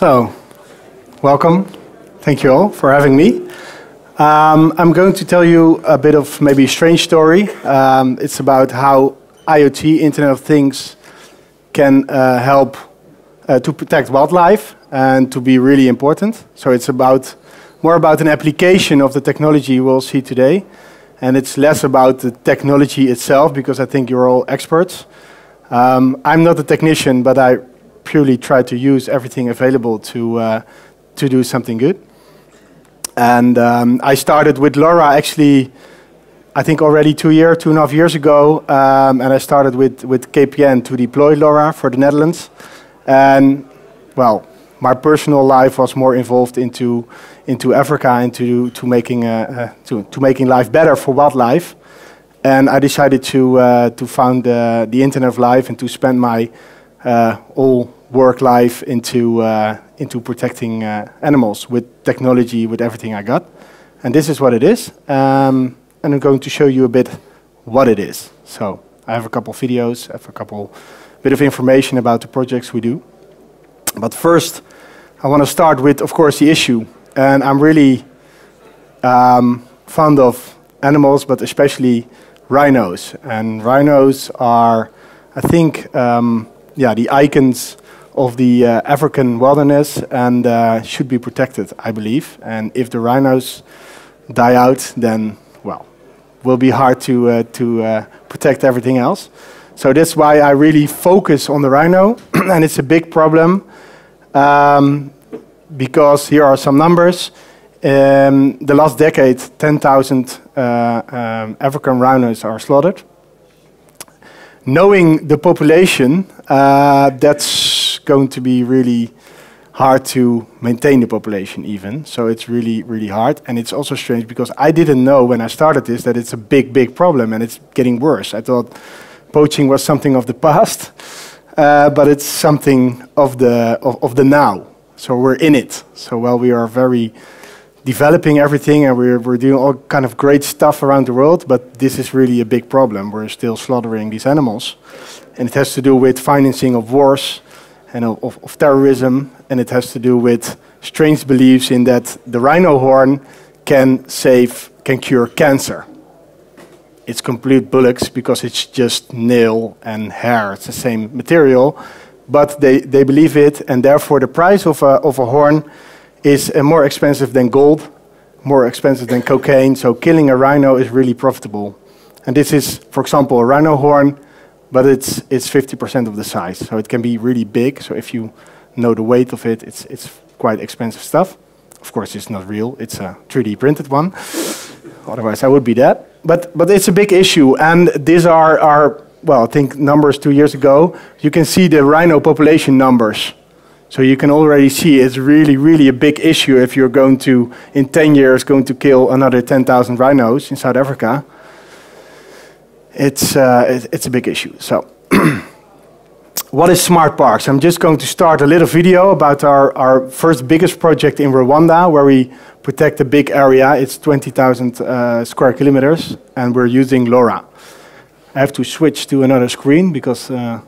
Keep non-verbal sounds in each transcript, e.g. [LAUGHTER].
So, welcome. Thank you all for having me. Um, I'm going to tell you a bit of maybe a strange story. Um, it's about how IoT, Internet of Things, can uh, help uh, to protect wildlife and to be really important. So it's about more about an application of the technology we'll see today, and it's less about the technology itself because I think you're all experts. Um, I'm not a technician, but I purely try to use everything available to uh, to do something good. And um, I started with LoRa actually, I think already two year, two and a half years ago. Um, and I started with, with KPN to deploy LoRa for the Netherlands. And well, my personal life was more involved into into Africa into to making uh, uh, to to making life better for wildlife. And I decided to uh, to found uh, the Internet of Life and to spend my uh, all work life into uh, into protecting uh, animals with technology, with everything I got. And this is what it is. Um, and I'm going to show you a bit what it is. So I have a couple videos, I have a couple bit of information about the projects we do. But first, I want to start with, of course, the issue. And I'm really um, fond of animals, but especially rhinos. And rhinos are, I think, um, yeah, the icons of the uh, African wilderness and uh, should be protected, I believe. And if the rhinos die out, then, well, will be hard to, uh, to uh, protect everything else. So that's why I really focus on the rhino, [CLEARS THROAT] and it's a big problem um, because here are some numbers. Um, the last decade, 10,000 uh, um, African rhinos are slaughtered. Knowing the population, uh, that's going to be really hard to maintain the population even. So it's really, really hard. And it's also strange because I didn't know when I started this that it's a big, big problem and it's getting worse. I thought poaching was something of the past, uh, but it's something of the, of, of the now. So we're in it. So while we are very developing everything and we're, we're doing all kind of great stuff around the world, but this is really a big problem. We're still slaughtering these animals. And it has to do with financing of wars, and of, of, terrorism, and it has to do with strange beliefs in that the rhino horn can save, can cure cancer. It's complete bullocks because it's just nail and hair. It's the same material, but they, they believe it, and therefore the price of a, of a horn is uh, more expensive than gold, more expensive than cocaine. So killing a rhino is really profitable. And this is, for example, a rhino horn but it's it's 50% of the size, so it can be really big. So if you know the weight of it, it's it's quite expensive stuff. Of course, it's not real; it's a 3D printed one. Otherwise, I would be dead. But but it's a big issue, and these are are well, I think numbers two years ago. You can see the rhino population numbers. So you can already see it's really, really a big issue if you're going to, in 10 years, going to kill another 10,000 rhinos in South Africa it's, uh, it's a big issue. So, [CLEARS THROAT] what is smart parks? I'm just going to start a little video about our, our first biggest project in Rwanda, where we protect a big area. It's 20,000 uh, square kilometers, and we're using LoRa. I have to switch to another screen because, uh,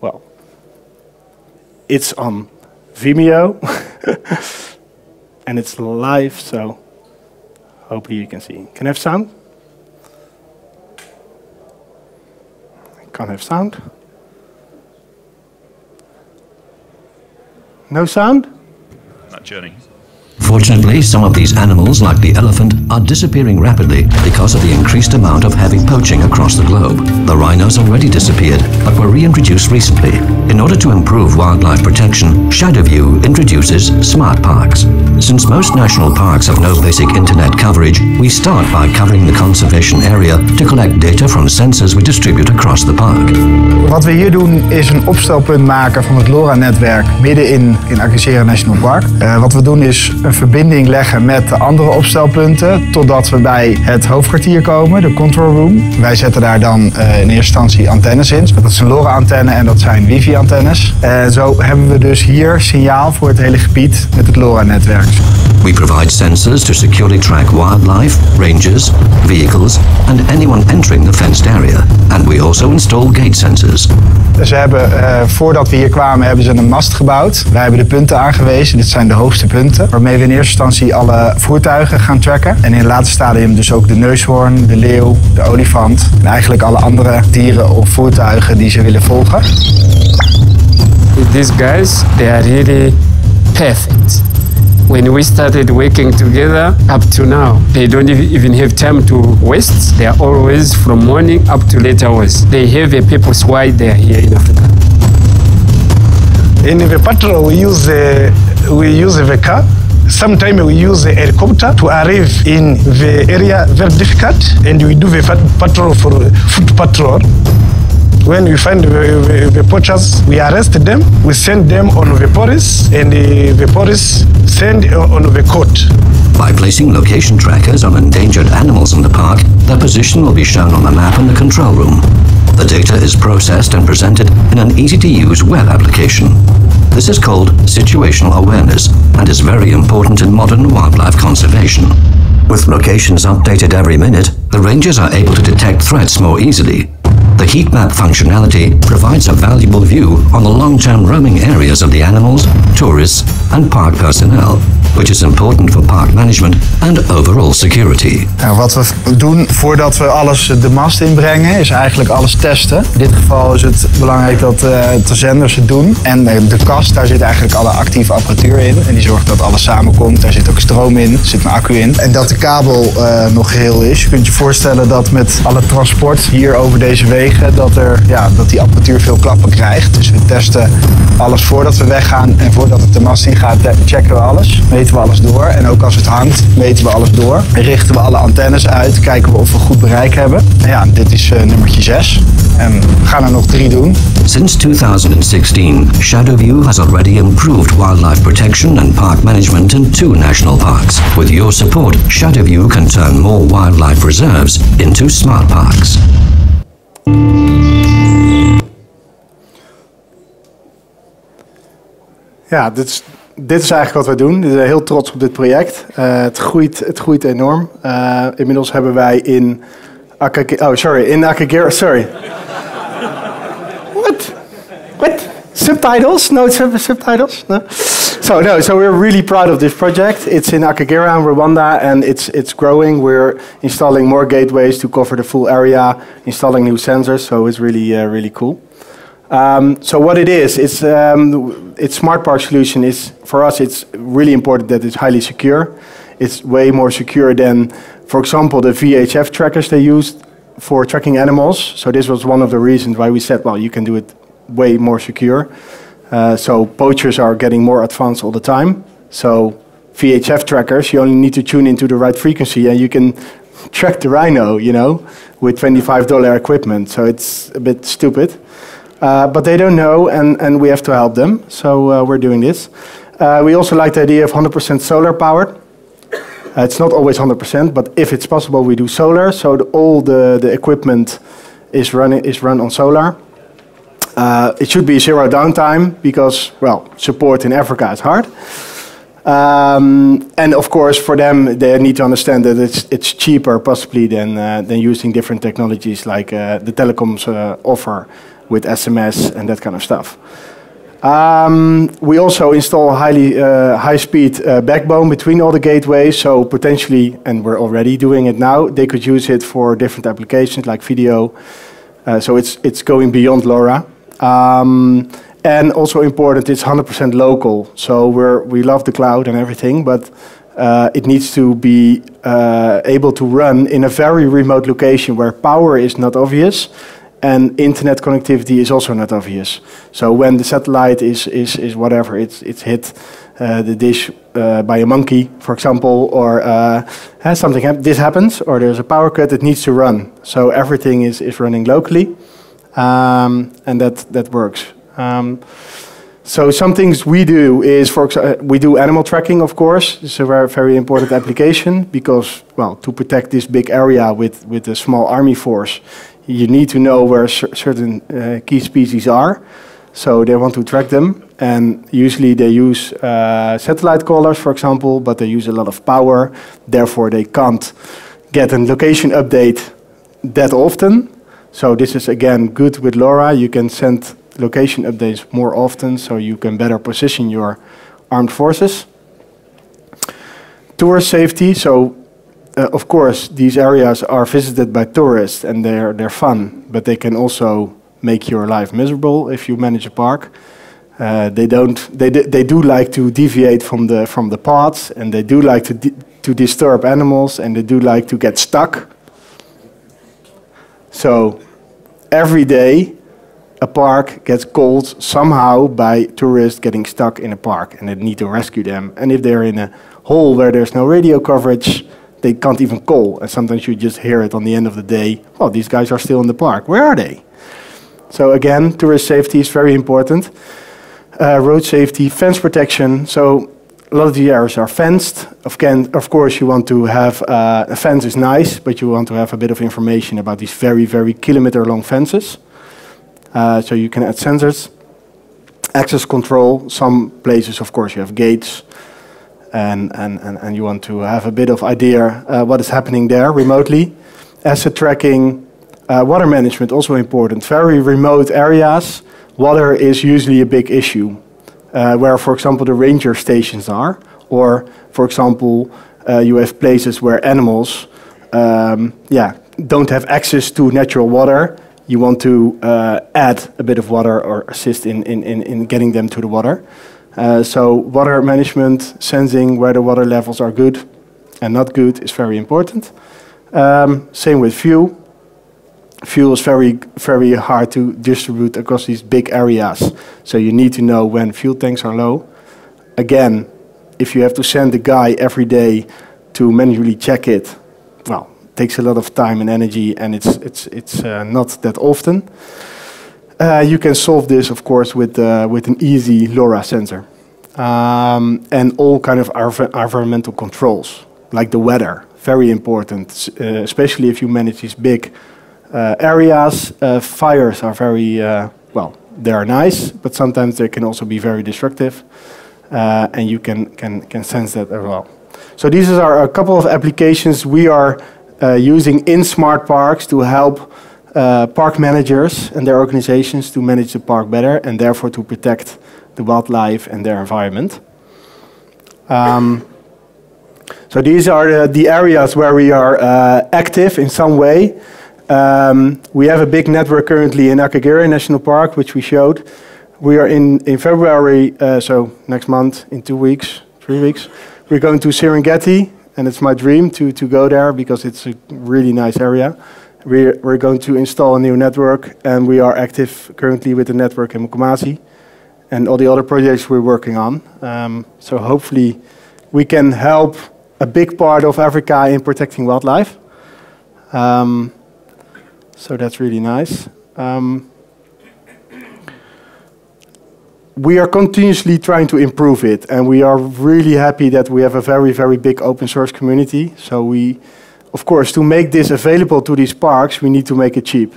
well, it's on Vimeo, [LAUGHS] and it's live, so hopefully you can see. Can I have sound? Can't have sound. No sound? That journey. Fortunately, some of these animals, like the elephant, are disappearing rapidly because of the increased amount of heavy poaching across the globe. The rhinos already disappeared, but were reintroduced recently. In order to improve wildlife protection, Shadowview introduces smart parks. Since most national parks have no basic internet coverage, we start by covering the conservation area to collect data from sensors we distribute across the park. Wat we hier doen is een opstelpunt maken van het LoRa-netwerk midden in, in Akagera National Park. Uh, we doen is een verbinding leggen met de andere opstelpunten totdat we bij het hoofdkwartier komen, de control room. Wij zetten daar dan uh, in eerste instantie antennes in. Dat een LoRa-antenne en dat zijn wifi-antennes. En uh, zo hebben we dus hier signaal voor het hele gebied met het LoRa-netwerk. We provide sensors to securely track wildlife, rangers, vehicles and anyone entering the fenced area. And we also install gate sensors. Ze hebben, uh, voordat we hier kwamen, hebben ze een mast gebouwd. Wij hebben de punten aangewezen. Dit zijn de hoogste punten. Waarmee we in eerste instantie alle voertuigen gaan tracken. En in het laatste stadium dus ook de neushoorn, de leeuw, de olifant. En eigenlijk alle andere dieren of voertuigen die ze willen volgen. These guys, they are really perfect. when we started working together up to now. They don't even have time to waste. They are always from morning up to late hours. They have a purpose why they are here in Africa. In the patrol, we use uh, we use the car. Sometimes we use a helicopter to arrive in the area very difficult, and we do the patrol for foot patrol. When we find the, the, the, poachers, we arrest them, we send them on the police, and the, the police send uh, on the court. By placing location trackers on endangered animals in the park, their position will be shown on the map in the control room. The data is processed and presented in an easy-to-use web application. This is called situational awareness and is very important in modern wildlife conservation. With locations updated every minute, the rangers are able to detect threats more easily the heat map functionality provides a valuable view on the long-term roaming areas of the animals, tourists and park personnel, which is important for park management and overall security. Nou, wat we doen voordat we alles de mast inbrengen, is eigenlijk alles testen. In dit geval is het belangrijk dat uh, de zenders het doen. En de kast, daar zit eigenlijk alle actieve apparatuur in. En die zorgt dat alles samenkomt. Daar zit ook stroom in, zit een accu in. En dat de kabel nog geheel is. Je kunt je voorstellen dat met alle transport hier over deze wegen dat, er, ja, dat die apparatuur veel klappen krijgt. Dus we testen alles voordat we weggaan en voordat het de mast in gaat, checken we alles. Meten we alles door. En ook als het hangt, meten we alles door. Richten we alle antennes uit, kijken we of we goed bereik hebben. En ja, dit is uh, nummertje 6. En we gaan er nog drie doen. Since 2016, Shadowview has already improved wildlife protection and park management in two national parks. With your support, Shadowview can turn more wildlife reserves into smart parks. Ja, dit is, dit is eigenlijk wat wij doen. We zijn heel trots op dit project. Uh, het, groeit, het groeit enorm. Uh, inmiddels hebben wij in Akagera... Oh, sorry. In Akagera... Sorry. What? What? Subtitles? No sub subtitles? No? So, no, so we're really proud of this project. It's in Akagera in Rwanda and it's, it's growing. We're installing more gateways to cover the full area, installing new sensors, so it's really, uh, really cool. Um, so what it is, it's, um, it's smart park solution. Is for us, it's really important that it's highly secure. It's way more secure than, for example, the VHF trackers they used for tracking animals. So this was one of the reasons why we said, well, you can do it way more secure. Uh, so poachers are getting more advanced all the time. So VHF trackers, you only need to tune into the right frequency, and you can track the rhino, you know, with $25 equipment. So it's a bit stupid. Uh, but they don't know, and, and we have to help them. So uh, we're doing this. Uh, we also like the idea of 100% solar powered. Uh, it's not always 100%, but if it's possible, we do solar. So the, all the, the equipment is, running, is run on solar. Uh, it should be zero downtime because, well, support in Africa is hard. Um, and of course, for them, they need to understand that it's, it's cheaper possibly than, uh, than using different technologies like the telecoms offer with SMS and that kind of stuff. Um, we also install a highly uh, high-speed uh, backbone between all the gateways, so potentially, and we're already doing it now, they could use it for different applications like video. Uh, so it's it's going beyond LoRa. Um, and also important, it's 100% local. So we're we love the cloud and everything, but uh, it needs to be uh, able to run in a very remote location where power is not obvious and internet connectivity is also not obvious. So when the satellite is, is, is whatever, it's, it's hit uh, the dish uh, by a monkey, for example, or uh, has something ha this happens, or there's a power cut, it needs to run. So everything is, is running locally, um, and that, that works. Um, so some things we do is, for example, we do animal tracking, of course. It's a very, very important application because, well, to protect this big area with, with a small army force, you need to know where certain uh, key species are. So they want to track them, and usually they use uh, satellite callers, for example, but they use a lot of power. Therefore, they can't get a location update that often. So this is again good with LoRa. You can send location updates more often, so you can better position your armed forces. Tourist safety. So uh, of course, these areas are visited by tourists and they're, they're fun, but they can also make your life miserable if you manage a park. Uh, they don't. They, they do like to deviate from the from the paths, and they do like to di to disturb animals, and they do like to get stuck. So every day, a park gets called somehow by tourists getting stuck in a park, and they need to rescue them. And if they're in a hole where there's no radio coverage, they can't even call. And sometimes you just hear it on the end of the day. Well, these guys are still in the park. Where are they? So again, tourist safety is very important. Uh, road safety, fence protection. So a lot of the areas are fenced. Of, of course, you want to have uh, a fence is nice, but you want to have a bit of information about these very, very kilometer-long fences. Uh, so you can add sensors. Access control. Some places, of course, you have gates and, and, and, and you want to have a bit of idea uh, what is happening there remotely. Asset tracking, uh, water management also important. Very remote areas, water is usually a big issue. Uh, where, for example, the ranger stations are, or, for example, uh, you have places where animals, um, yeah, don't have access to natural water. You want to uh, add a bit of water or assist in, in, in, in getting them to the water. Uh, so water management, sensing where the water levels are good and not good is very important. Um, same with fuel. Fuel is very, very hard to distribute across these big areas. So you need to know when fuel tanks are low. Again, if you have to send a guy every day to manually check it, well, it takes a lot of time and energy and it's, it's, it's uh, not that often. Uh, you can solve this, of course, with, uh, with an easy LoRa sensor. Um, and all kind of environmental controls, like the weather, very important, uh, especially if you manage these big uh, areas. Uh, fires are very, uh, well, they are nice, but sometimes they can also be very destructive. and you can, can, can sense that as well. So these are a couple of applications we are using in smart parks to help uh, park managers and their organizations to manage the park better and therefore to protect the wildlife and their environment. Um, so these are the, the, areas where we are uh, active in some way. Um, we have a big network currently in Akagera National Park, which we showed. We are in, in February, uh, so next month, in two weeks, three weeks, we're going to Serengeti, and it's my dream to, to go there because it's a really nice area. We're, we're going to install a new network, and we are active currently with the network in Mkomazi and all the other projects we're working on. Um, so hopefully we can help a big part of Africa in protecting wildlife. Um, so that's really nice. Um, we are continuously trying to improve it, and we are really happy that we have a very, very big open source community. So we of course, to make this available to these parks, we need to make it cheap.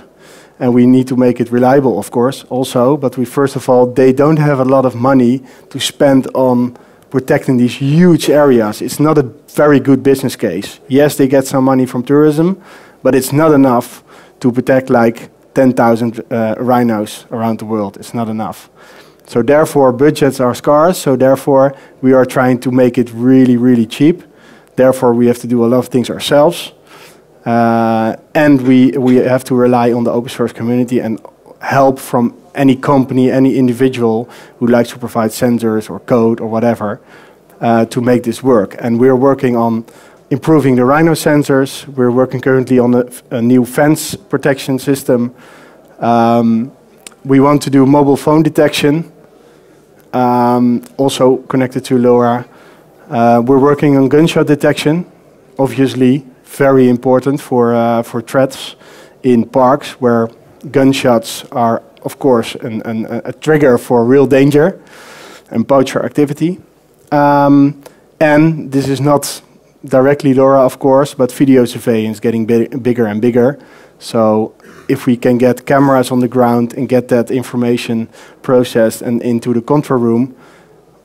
And we need to make it reliable, of course, also. But we, first of all, they don't have a lot of money to spend on protecting these huge areas. It's not a very good business case. Yes, they get some money from tourism, but it's not enough to protect like 10,000 uh, rhinos around the world. It's not enough. So therefore, budgets are scarce. So therefore, we are trying to make it really, really cheap Therefore, we have to do a lot of things ourselves. Uh, and we, we have to rely on the open source community and help from any company, any individual who likes to provide sensors or code or whatever uh, to make this work. And we're working on improving the Rhino sensors. We're working currently on a, a new fence protection system. Um, we want to do mobile phone detection, um, also connected to LoRa. Uh, we're working on gunshot detection, obviously very important for, uh, for threats in parks where gunshots are, of course, an, an, a trigger for real danger and poacher activity. Um, and this is not directly LoRa, of course, but video surveillance getting bigger and bigger. So if we can get cameras on the ground and get that information processed and into the control room,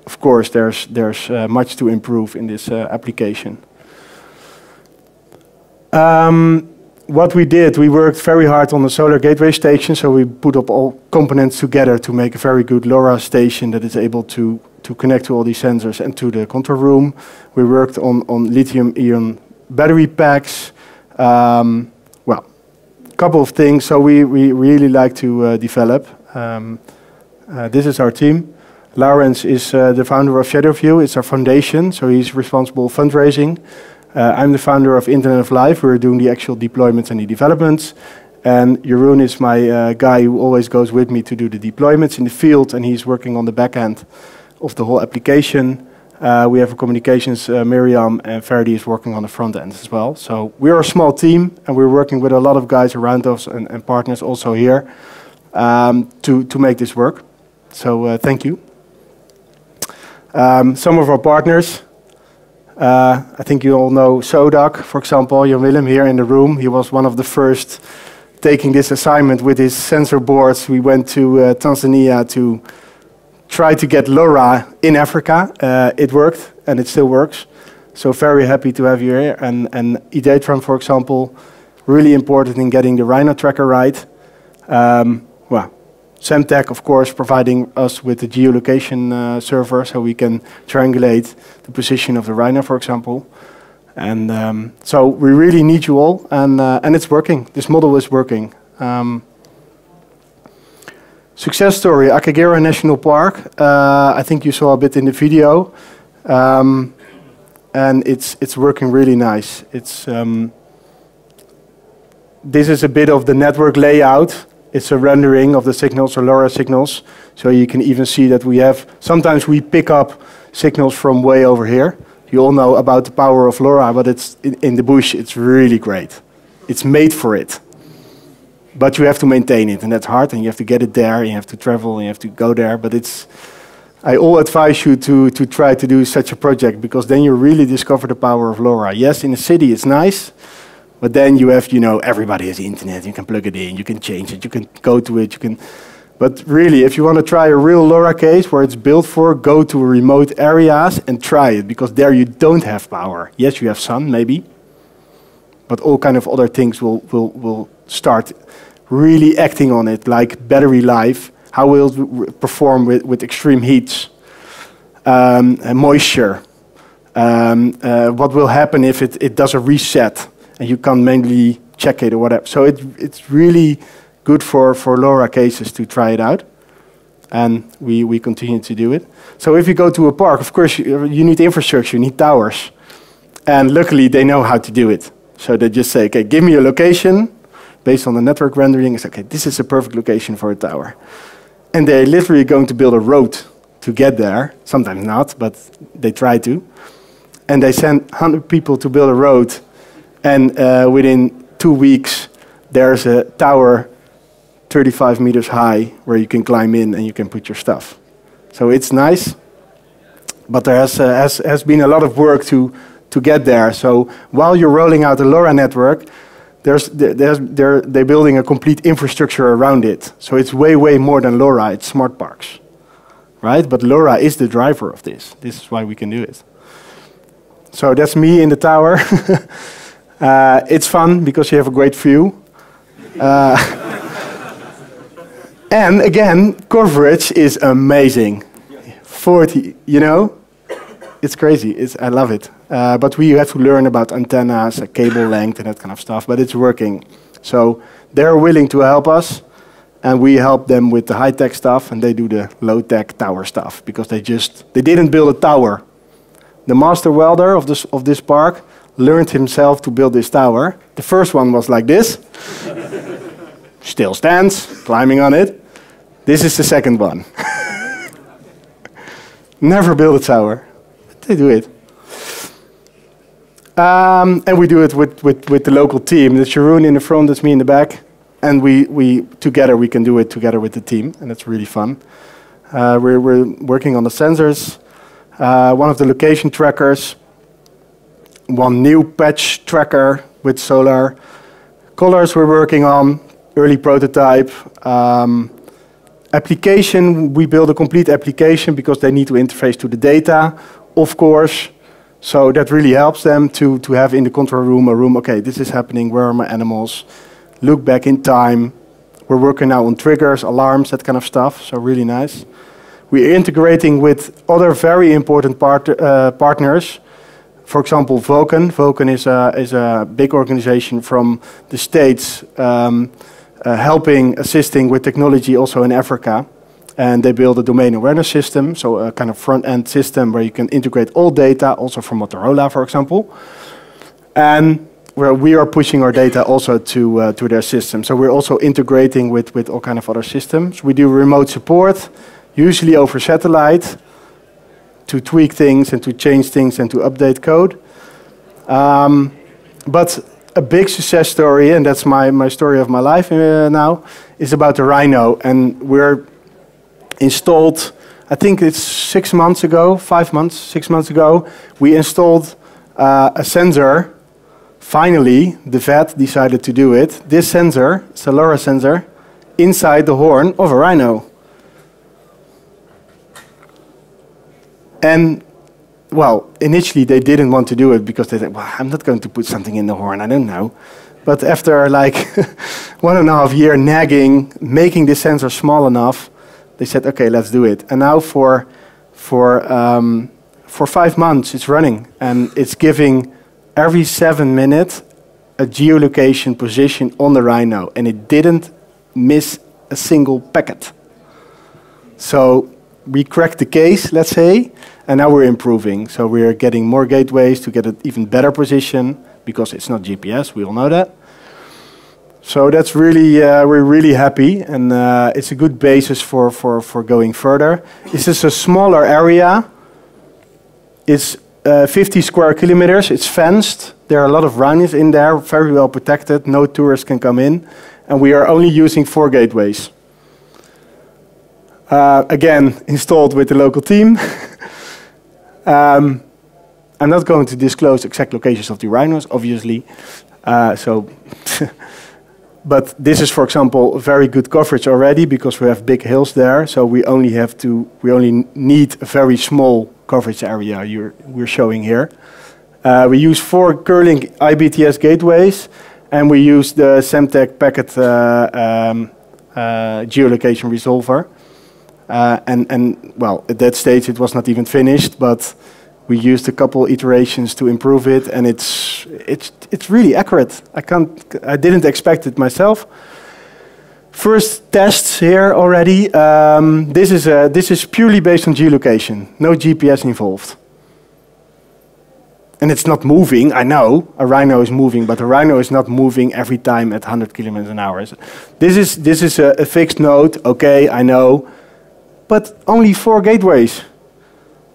of course, there's, there's uh, much to improve in this uh, application. Um, what we did, we worked very hard on the solar gateway station, so we put up all components together to make a very good LoRa station that is able to, to connect to all these sensors and to the control room. We worked on, on lithium-ion battery packs. Um, well, a couple of things. So we, we really like to uh, develop. Um, uh, this is our team. Lawrence is uh, the founder of Shadowview. It's our foundation, so he's responsible for fundraising. Uh, I'm the founder of Internet of Life. We're doing the actual deployments and the developments. And Jeroen is my uh, guy who always goes with me to do the deployments in the field, and he's working on the back end of the whole application. Uh, we have a communications, uh, Miriam, and Ferdi is working on the front end as well. So we're a small team, and we're working with a lot of guys around us and, and partners also here um, to, to make this work. So uh, thank you. Um, some of our partners, uh, I think you all know Sodaq, for example, Jan Willem here in the room. He was one of the first taking this assignment with his sensor boards. We went to uh, Tanzania to try to get LoRa in Africa. Uh, it worked, and it still works. So very happy to have you here. And, and Idetron, for example, really important in getting the Rhino tracker right. Um, Semtech, of course, providing us with the geolocation uh, server so we can triangulate the position of the Rhino, for example. And um, so we really need you all, and, uh, and it's working. This model is working. Um, success story, Akagera National Park. Uh, I think you saw a bit in the video. Um, and it's, it's working really nice. It's, um, this is a bit of the network layout it's a rendering of the signals, or LoRa signals. So you can even see that we have, sometimes we pick up signals from way over here. You all know about the power of LoRa, but it's in, in the bush, it's really great. It's made for it. But you have to maintain it, and that's hard, and you have to get it there, you have to travel, and you have to go there, but it's, I all advise you to, to try to do such a project, because then you really discover the power of LoRa. Yes, in the city it's nice, but then you have, you know, everybody has internet. You can plug it in, you can change it, you can go to it, you can. But really, if you want to try a real LoRa case where it's built for, go to remote areas and try it because there you don't have power. Yes, you have sun, maybe, but all kind of other things will, will, will start really acting on it, like battery life, how will it perform with, with extreme heats, um, moisture, um, uh, what will happen if it, it does a reset and you can manually check it or whatever. So it, it's really good for, for LoRa cases to try it out. And we, we continue to do it. So if you go to a park, of course, you, you need infrastructure, you need towers. And luckily, they know how to do it. So they just say, okay, give me a location based on the network rendering. It's okay, this is a perfect location for a tower. And they're literally going to build a road to get there. Sometimes not, but they try to. And they send 100 people to build a road and uh, within two weeks, there's a tower 35 meters high where you can climb in and you can put your stuff. So it's nice, but there has, uh, has, has been a lot of work to, to get there. So while you're rolling out the LoRa network, there's, there's, they're, they're building a complete infrastructure around it. So it's way, way more than LoRa, it's smart parks. Right? But LoRa is the driver of this. This is why we can do it. So that's me in the tower. [LAUGHS] Uh, it's fun because you have a great view. Uh, [LAUGHS] and again, coverage is amazing. 40, you know? It's crazy. It's, I love it. Uh, but we have to learn about antennas, uh, cable length, and that kind of stuff. But it's working. So they're willing to help us, and we help them with the high-tech stuff, and they do the low-tech tower stuff because they just they didn't build a tower. The master welder of this of this park learned himself to build this tower. The first one was like this. Still stands, climbing on it. This is the second one. [LAUGHS] Never build a tower. But they do it. Um, and we do it with, with, with the local team. That's Jeroen in the front, that's me in the back. And we, we together we can do it together with the team, and it's really fun. Uh, we're, we're working on the sensors. Uh, one of the location trackers one new patch tracker with Solar. Colors we're working on, early prototype. Um, application, we build a complete application because they need to interface to the data, of course. So that really helps them to, to have in the control room a room, okay, this is happening, where are my animals? Look back in time. We're working now on triggers, alarms, that kind of stuff, so really nice. We're integrating with other very important part, uh, partners. For example, Vulcan. Vulcan is a, is a big organization from the States um, uh, helping, assisting with technology also in Africa and they build a domain awareness system, so a kind of front-end system where you can integrate all data, also from Motorola, for example. And where we are pushing our data also to uh, to their system. So we're also integrating with with all kind of other systems. We do remote support, usually over satellite, to tweak things and to change things and to update code. Um, but a big success story, and that's my, my story of my life uh, now, is about the Rhino. And we're installed, I think it's six months ago, five months, six months ago, we installed uh, a sensor. Finally, the vet decided to do it. This sensor, it's a LoRa sensor, inside the horn of a rhino. And well, initially they didn't want to do it because they said, well, I'm not going to put something in the horn, I don't know. But after like [LAUGHS] one and a half year nagging, making this sensor small enough, they said, okay, let's do it. And now for, for, um, for five months it's running and it's giving every seven minutes a geolocation position on the Rhino and it didn't miss a single packet. So we cracked the case, let's say, and now we're improving. So we're getting more gateways to get an even better position because it's not GPS, we all know that. So that's really, uh, we're really happy, and uh, it's a good basis for, for, for going further. This is a smaller area. It's uh, 50 square kilometers. It's fenced. There are a lot of rhinos in there, very well protected. No tourists can come in. And we are only using four gateways. Uh, again, installed with the local team. [LAUGHS] um, I'm not going to disclose exact locations of the rhinos, obviously. Uh, so [LAUGHS] But this is, for example, very good coverage already because we have big hills there. So we only have to, we only need a very small coverage area you're, we're showing here. Uh, we use four Kerlink iBTS gateways, and we use the Semtech packet uh, um, uh, geolocation resolver. Uh, and, and, well, at that stage it was not even finished, but we used a couple iterations to improve it, and it's it's it's really accurate. I can't I didn't expect it myself. First tests here already. Um, this is a, this is purely based on geolocation, no GPS involved. And it's not moving. I know a rhino is moving, but a rhino is not moving every time at 100 kilometers an hour. This is this is a, a fixed node. Okay, I know, but only four gateways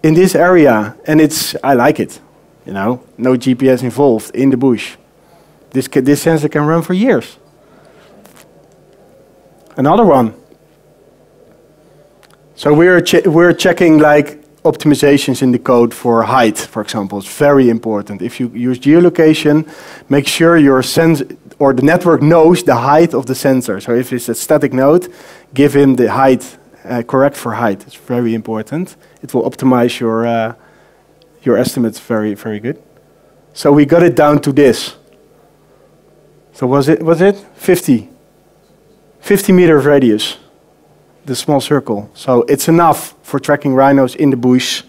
in this area, and it's I like it. You know, no GPS involved in the bush. This this sensor can run for years. Another one. So we're che we're checking like optimizations in the code for height, for example. It's very important. If you use geolocation, make sure your sense or the network knows the height of the sensor. So if it's a static node, give him the height uh, correct for height. It's very important. It will optimize your uh, your estimates very very good. So we got it down to this. So was it was it 50? 50 meter radius, the small circle. So it's enough for tracking rhinos in the bush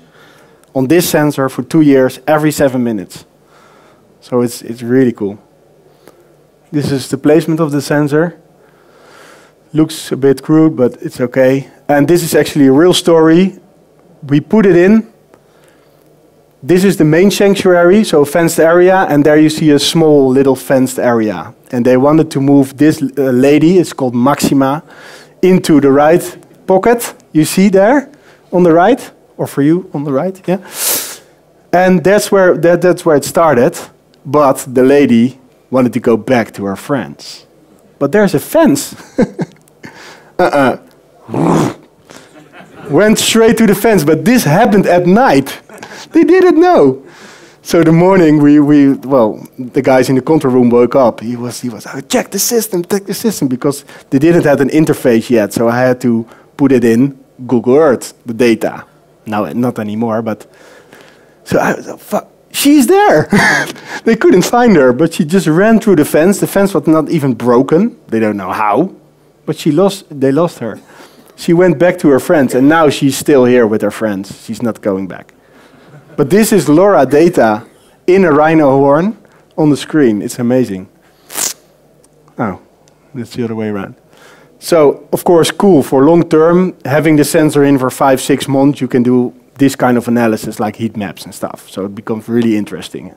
on this sensor for two years every seven minutes. So it's it's really cool. This is the placement of the sensor. Looks a bit crude, but it's okay. And this is actually a real story. We put it in. This is the main sanctuary, so fenced area, and there you see a small little fenced area. And they wanted to move this uh, lady, it's called Maxima, into the right pocket. You see there on the right, or for you on the right, yeah. And that's where that, that's where it started. But the lady wanted to go back to her friends. But there's a fence. [LAUGHS] uh-uh. Went straight to the fence, but this happened at night. They didn't know. So the morning we, we well the guys in the control room woke up. He was he was oh, check the system, check the system because they didn't have an interface yet. So I had to put it in Google Earth the data. Now not anymore, but so I, was fuck. she's there. [LAUGHS] they couldn't find her, but she just ran through the fence. The fence was not even broken. They don't know how, but she lost. They lost her. She went back to her friends, and now she's still here with her friends. She's not going back. But this is LoRa data in a rhino horn on the screen. It's amazing. Oh, that's the other way around. So, of course, cool for long term. Having the sensor in for five, six months, you can do this kind of analysis like heat maps and stuff. So it becomes really interesting.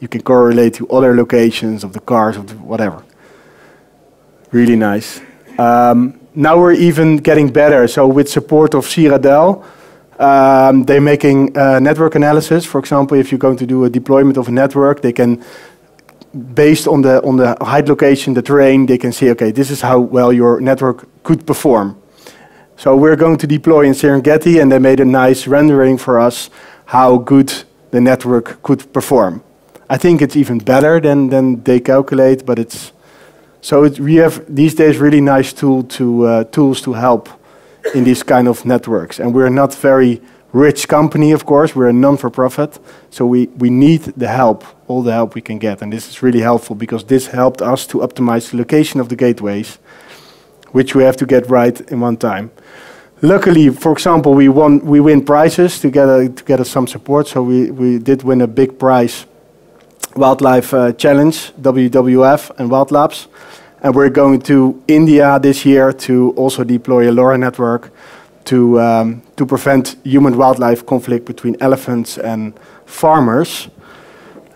You can correlate to other locations of the cars, of the whatever. Really nice. Um, now we're even getting better. So with support of Cyradail, um, they're making uh, network analysis. For example, if you're going to do a deployment of a network, they can, based on the on the height location, the terrain, they can see, okay, this is how well your network could perform. So we're going to deploy in Serengeti, and they made a nice rendering for us how good the network could perform. I think it's even better than, than they calculate, but it's so it, we have these days really nice tool to, uh, tools to help in these kind of networks. And we're not very rich company, of course. We're a non-for-profit, so we, we need the help, all the help we can get. And this is really helpful because this helped us to optimize the location of the gateways, which we have to get right in one time. Luckily, for example, we won we win prizes to get a, to get us some support. So we, we did win a big prize, Wildlife uh, Challenge, WWF and Wild Labs. And we're going to India this year to also deploy a LoRa network to, um, to prevent human-wildlife conflict between elephants and farmers.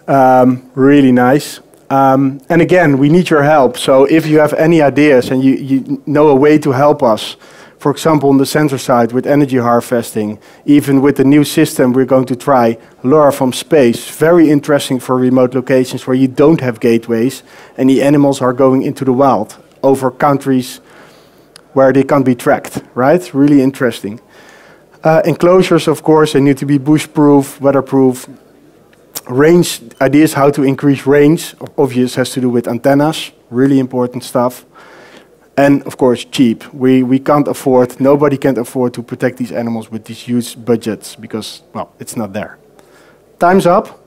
Um, really nice. Um, and again, we need your help. So if you have any ideas and you, you know a way to help us, for example, on the sensor side with energy harvesting, even with the new system we're going to try, LoRa from space, very interesting for remote locations where you don't have gateways and the animals are going into the wild over countries where they can't be tracked, right? Really interesting. Uh, enclosures, of course, they need to be bush-proof, weatherproof. Range ideas how to increase range, obvious has to do with antennas, really important stuff and of course cheap. We, we can't afford, nobody can afford to protect these animals with these huge budgets because, well, it's not there. Time's up.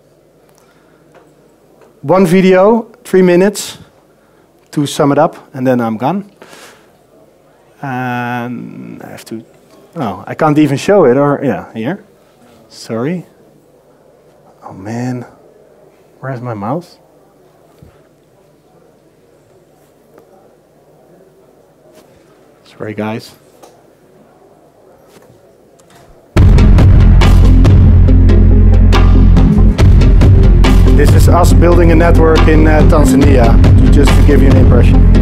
One video, three minutes to sum it up, and then I'm gone. And I have to, oh, I can't even show it, or, yeah, here. Sorry. Oh man, where's my mouse? Sorry, guys. This is us building a network in uh, Tanzania, just to give you an impression.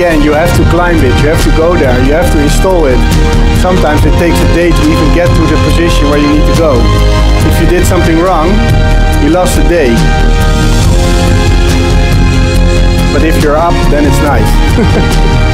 Again, you have to climb it, you have to go there, you have to install it. Sometimes it takes a day to even get to the position where you need to go. If you did something wrong, you lost a day. But if you're up, then it's nice. [LAUGHS]